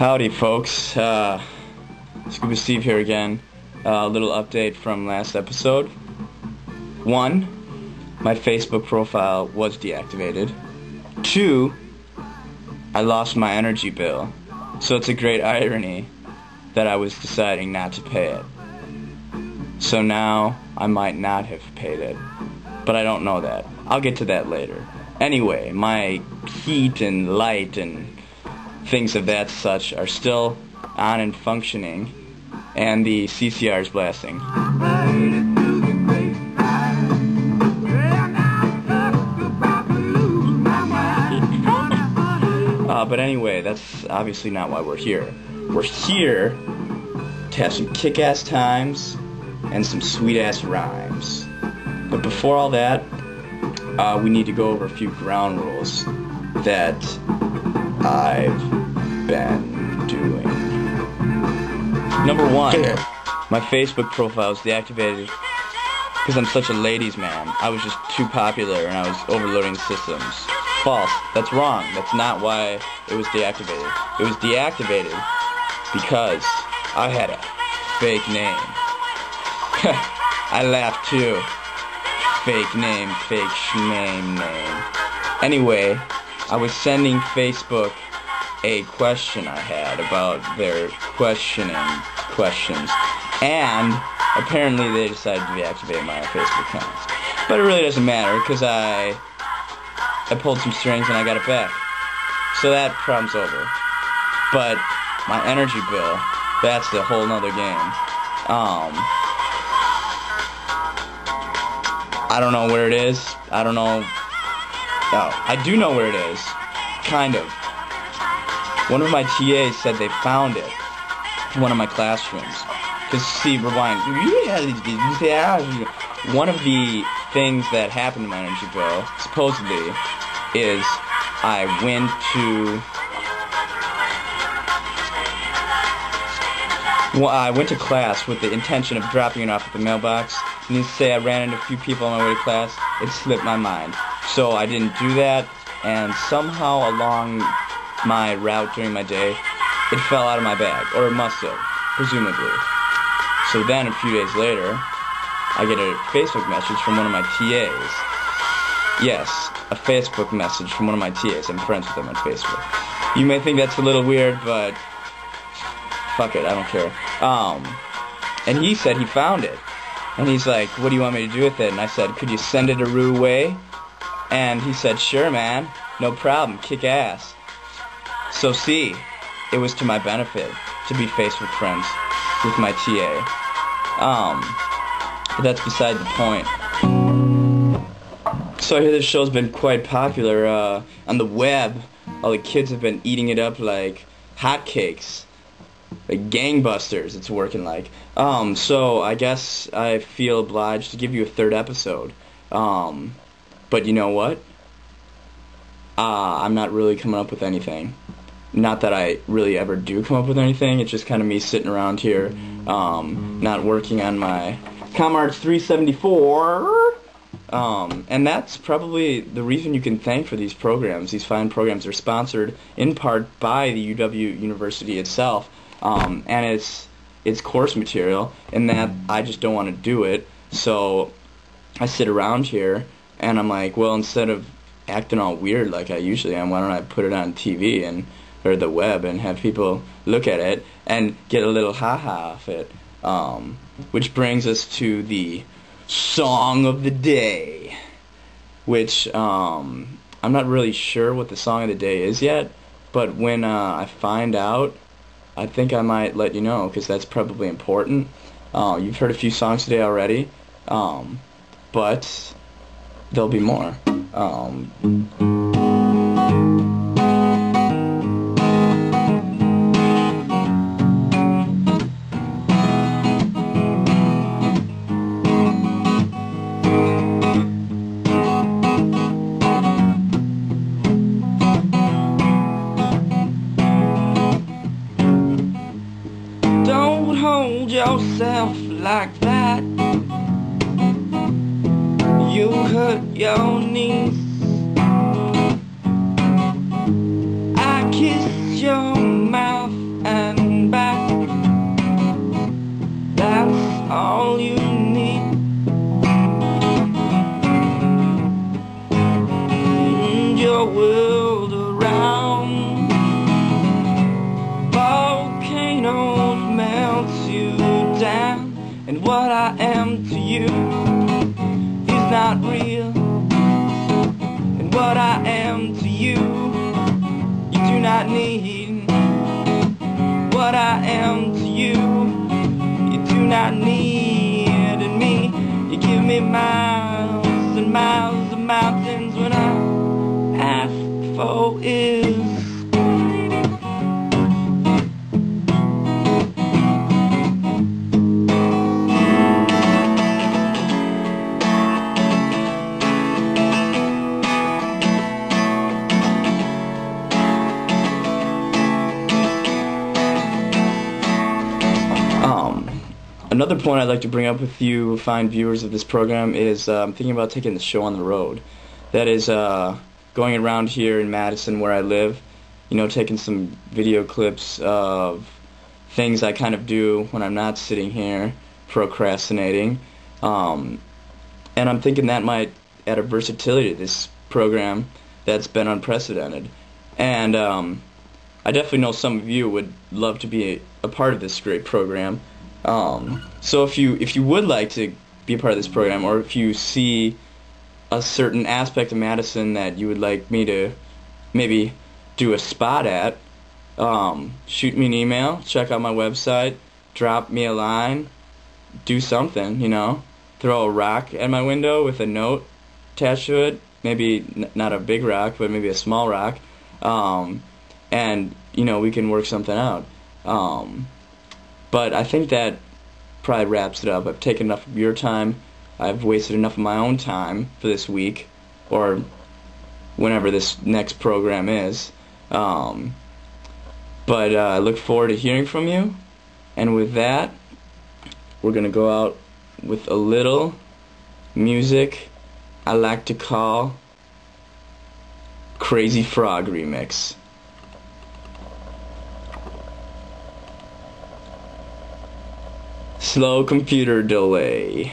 Howdy, folks. Uh, Scuba Steve here again. A uh, little update from last episode. One, my Facebook profile was deactivated. Two, I lost my energy bill. So it's a great irony that I was deciding not to pay it. So now I might not have paid it. But I don't know that. I'll get to that later. Anyway, my heat and light and things of that such are still on and functioning, and the CCR is blasting. Uh, but anyway, that's obviously not why we're here. We're here to have some kick ass times and some sweet ass rhymes. But before all that, uh, we need to go over a few ground rules that I've been doing. Number one, my Facebook profile is deactivated because I'm such a ladies' man. I was just too popular and I was overloading systems. False. That's wrong. That's not why it was deactivated. It was deactivated because I had a fake name. I laughed too. Fake name, fake name, name. Anyway, I was sending Facebook a question I had about their questioning questions, and apparently they decided to deactivate my Facebook account. But it really doesn't matter because I I pulled some strings and I got it back. So that problem's over. But my energy bill, that's the whole nother game. Um, I don't know where it is. I don't know. Oh, I do know where it is. Kind of. One of my TAs said they found it in one of my classrooms. Because, see, rewind. Ah, one of the things that happened to my energy bill, supposedly, is I went to well, I went to class with the intention of dropping it off at the mailbox. And to say I ran into a few people on my way to class, it slipped my mind. So I didn't do that, and somehow along my route during my day, it fell out of my bag, or it must have, presumably. So then, a few days later, I get a Facebook message from one of my TAs. Yes, a Facebook message from one of my TAs. I'm friends with them on Facebook. You may think that's a little weird, but fuck it, I don't care. Um, and he said he found it. And he's like, what do you want me to do with it? And I said, could you send it a Rue way? And he said, sure, man. No problem. Kick ass. So see, it was to my benefit to be Facebook friends with my TA. Um, but that's beside the point. So I hear this show's been quite popular uh, on the web. All the kids have been eating it up like hotcakes like gangbusters it's working like um so i guess i feel obliged to give you a third episode um but you know what? Uh i'm not really coming up with anything. Not that i really ever do come up with anything. It's just kind of me sitting around here um not working on my ComArch 374 um, and that's probably the reason you can thank for these programs. These fine programs are sponsored in part by the UW University itself. Um, and it's it's course material, and that I just don't want to do it. So I sit around here, and I'm like, well, instead of acting all weird like I usually am, why don't I put it on TV and or the web and have people look at it and get a little ha ha off it. Um, which brings us to the song of the day, which um, I'm not really sure what the song of the day is yet, but when uh, I find out, I think I might let you know because that's probably important. Uh, you've heard a few songs today already, um, but there'll be more. Um, Don't hold yourself like that you hurt your knees. I kissed your mouth and back. That's all you need. And your world around volcanoes melt you down, and what I am to you not real. And what I am to you, you do not need. What I am to you, you do not need. And me, you give me miles and miles another point I'd like to bring up with you, fine viewers of this program, is uh, I'm thinking about taking the show on the road. That is uh, going around here in Madison where I live, you know, taking some video clips of things I kind of do when I'm not sitting here procrastinating. Um, and I'm thinking that might add a versatility to this program that's been unprecedented. And um, I definitely know some of you would love to be a, a part of this great program. Um, so if you if you would like to be a part of this program, or if you see a certain aspect of Madison that you would like me to maybe do a spot at, um, shoot me an email, check out my website, drop me a line, do something, you know, throw a rock at my window with a note attached to it, maybe n- not a big rock, but maybe a small rock, um, and you know we can work something out. Um, but I think that probably wraps it up. I've taken enough of your time. I've wasted enough of my own time for this week, or whenever this next program is. Um, but uh, I look forward to hearing from you. And with that, we're going to go out with a little music I like to call Crazy Frog Remix. Slow computer delay.